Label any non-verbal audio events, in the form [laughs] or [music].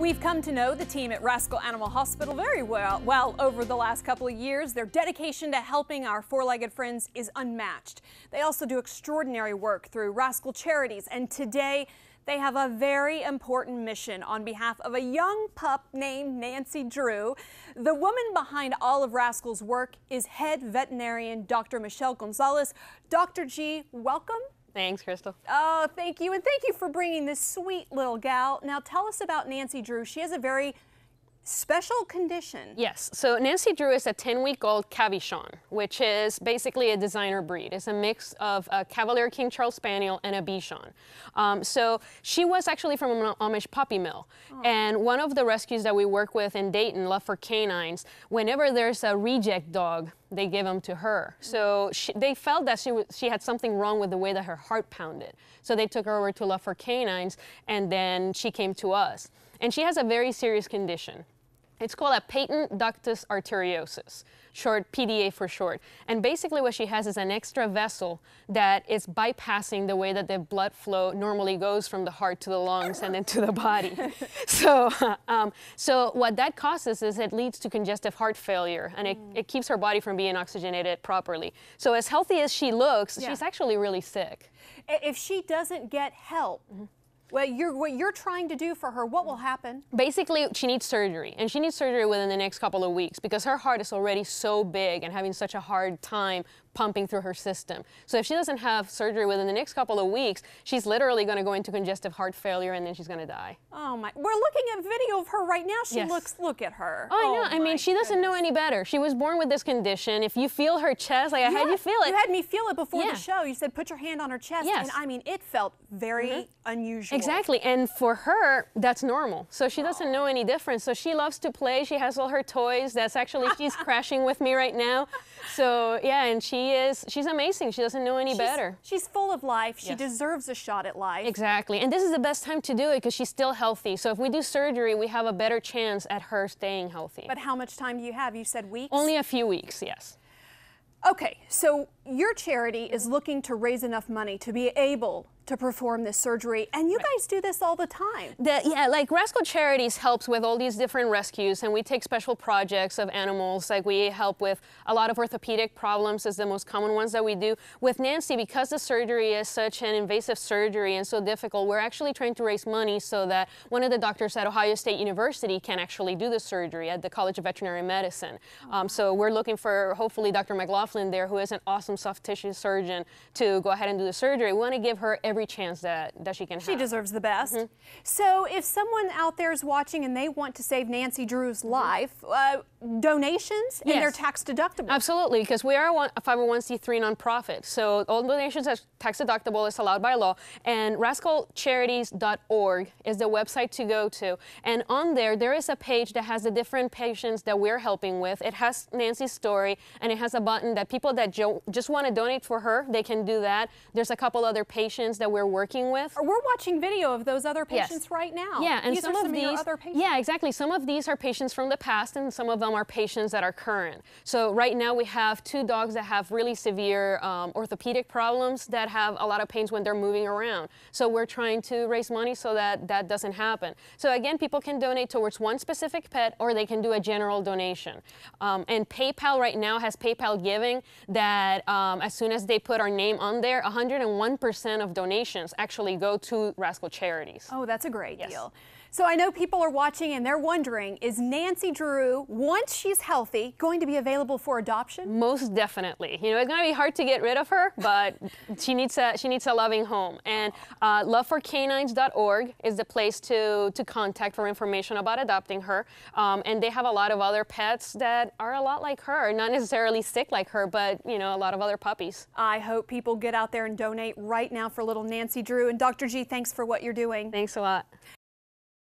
We've come to know the team at Rascal Animal Hospital very well, well over the last couple of years. Their dedication to helping our four-legged friends is unmatched. They also do extraordinary work through Rascal Charities, and today they have a very important mission on behalf of a young pup named Nancy Drew. The woman behind all of Rascal's work is head veterinarian Dr. Michelle Gonzalez. Dr. G, welcome. Thanks, Crystal. Oh, thank you. And thank you for bringing this sweet little gal. Now, tell us about Nancy Drew. She has a very special condition. Yes, so Nancy Drew is a 10-week-old Cavachon, which is basically a designer breed. It's a mix of a Cavalier King Charles Spaniel and a Bichon. Um, so she was actually from an Amish puppy mill. Oh. And one of the rescues that we work with in Dayton, Love for Canines, whenever there's a reject dog, they give them to her. So she, they felt that she, she had something wrong with the way that her heart pounded. So they took her over to Love for Canines, and then she came to us. And she has a very serious condition. It's called a patent ductus arteriosus, short PDA for short. And basically what she has is an extra vessel that is bypassing the way that the blood flow normally goes from the heart to the lungs and then to the body. [laughs] so, [laughs] um, so what that causes is it leads to congestive heart failure and it, mm. it keeps her body from being oxygenated properly. So as healthy as she looks, yeah. she's actually really sick. If she doesn't get help, mm -hmm well, you're, what you're trying to do for her, what will happen? Basically, she needs surgery, and she needs surgery within the next couple of weeks because her heart is already so big and having such a hard time pumping through her system. So if she doesn't have surgery within the next couple of weeks, she's literally going to go into congestive heart failure and then she's going to die. Oh my, we're looking at video of her right now. She yes. looks, look at her. Oh, I know. Oh I mean, she doesn't know any better. She was born with this condition. If you feel her chest, like I had you feel it. You had me feel it before yeah. the show. You said put your hand on her chest. Yes. And I mean, it felt very mm -hmm. unusual. Exactly. And for her, that's normal. So she doesn't oh. know any difference. So she loves to play. She has all her toys. That's actually, she's [laughs] crashing with me right now. So yeah, and she is, she's amazing. She doesn't know any she's, better. She's full of life. She yes. deserves a shot at life. Exactly. And this is the best time to do it because she's still healthy. So if we do surgery, we have a better chance at her staying healthy. But how much time do you have? You said weeks? Only a few weeks, yes. Okay, so your charity is looking to raise enough money to be able to perform this surgery, and you right. guys do this all the time. The, yeah, like Rascal Charities helps with all these different rescues, and we take special projects of animals. Like we help with a lot of orthopedic problems is the most common ones that we do. With Nancy, because the surgery is such an invasive surgery and so difficult, we're actually trying to raise money so that one of the doctors at Ohio State University can actually do the surgery at the College of Veterinary Medicine. Um, so we're looking for hopefully Dr. McLaughlin there, who is an awesome soft tissue surgeon, to go ahead and do the surgery. We want to give her every every chance that, that she can she have. She deserves the best. Mm -hmm. So if someone out there is watching and they want to save Nancy Drew's mm -hmm. life, uh, donations yes. and they're tax deductible. Absolutely, because we are a 501c3 nonprofit. So all donations are tax deductible it's allowed by law. And rascalcharities.org is the website to go to. And on there, there is a page that has the different patients that we're helping with. It has Nancy's story and it has a button that people that just want to donate for her, they can do that. There's a couple other patients that we're working with. Or We're watching video of those other patients yes. right now. Yeah, and these some, of some these, of yeah, exactly. Some of these are patients from the past, and some of them are patients that are current. So right now we have two dogs that have really severe um, orthopedic problems that have a lot of pains when they're moving around. So we're trying to raise money so that that doesn't happen. So again, people can donate towards one specific pet, or they can do a general donation. Um, and PayPal right now has PayPal Giving that um, as soon as they put our name on there, 101% of donations donations actually go to Rascal Charities. Oh, that's a great yes. deal. So I know people are watching and they're wondering, is Nancy Drew, once she's healthy, going to be available for adoption? Most definitely. You know, it's going to be hard to get rid of her, but [laughs] she needs a she needs a loving home. And uh, loveforcanines.org is the place to to contact for information about adopting her. Um, and they have a lot of other pets that are a lot like her, not necessarily sick like her, but you know, a lot of other puppies. I hope people get out there and donate right now for little Nancy Drew. And Dr. G, thanks for what you're doing. Thanks a lot.